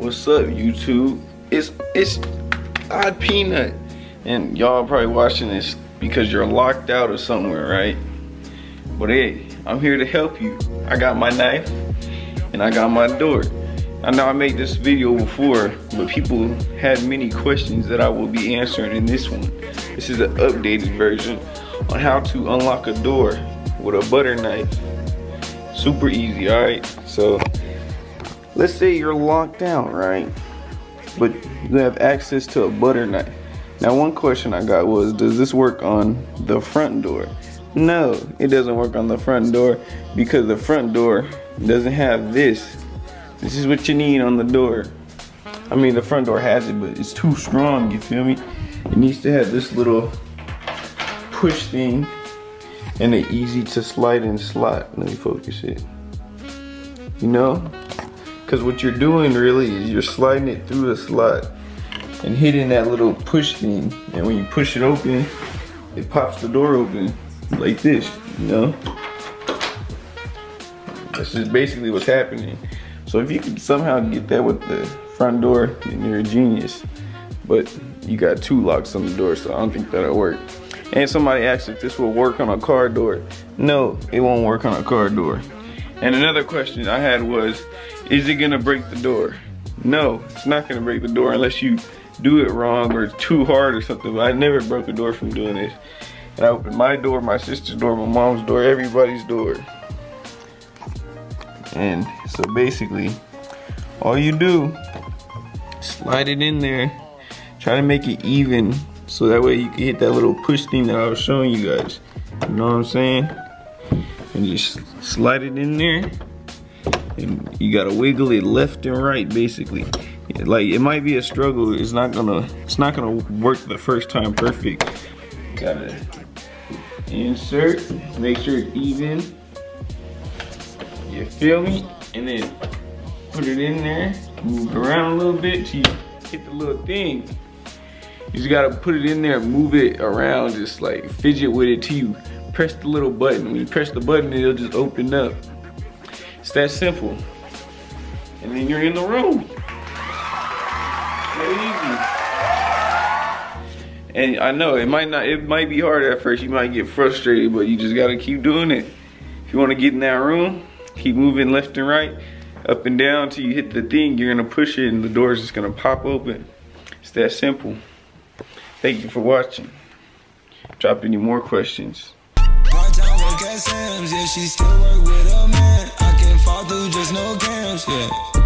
What's up, YouTube? It's it's Odd Peanut, and y'all probably watching this because you're locked out of somewhere, right? But hey, I'm here to help you. I got my knife and I got my door. I know I made this video before, but people had many questions that I will be answering in this one. This is an updated version on how to unlock a door with a butter knife. Super easy, all right? So let's say you're locked out, right? But you have access to a butter knife. Now one question I got was, does this work on the front door? No, it doesn't work on the front door because the front door doesn't have this this is what you need on the door. I mean, the front door has it, but it's too strong, you feel me? It needs to have this little push thing and an easy to slide in slot. Let me focus it. You know? Because what you're doing really is you're sliding it through the slot and hitting that little push thing. And when you push it open, it pops the door open like this, you know? This is basically what's happening. So if you can somehow get that with the front door, then you're a genius. But you got two locks on the door, so I don't think that'll work. And somebody asked if this will work on a car door. No, it won't work on a car door. And another question I had was, is it gonna break the door? No, it's not gonna break the door unless you do it wrong or too hard or something. But I never broke a door from doing this. And I opened my door, my sister's door, my mom's door, everybody's door. And so basically, all you do, slide it in there, try to make it even so that way you can hit that little push thing that I was showing you guys. You know what I'm saying? And just slide it in there. And you gotta wiggle it left and right basically. Like it might be a struggle, it's not gonna it's not gonna work the first time perfect. Gotta insert, make sure it's even you feel me? And then put it in there, move around a little bit you hit the little thing. You just gotta put it in there, move it around, just like fidget with it till you press the little button. When you press the button, it'll just open up. It's that simple. And then you're in the room. And I know it might not, it might be hard at first. You might get frustrated, but you just gotta keep doing it. If you wanna get in that room, keep moving left and right, up and down till you hit the thing. You're gonna push it and the door's just gonna pop open. It's that simple. Thank you for watching. Drop any more questions. Yeah, she still work with a man. I can fall through just no games, yeah.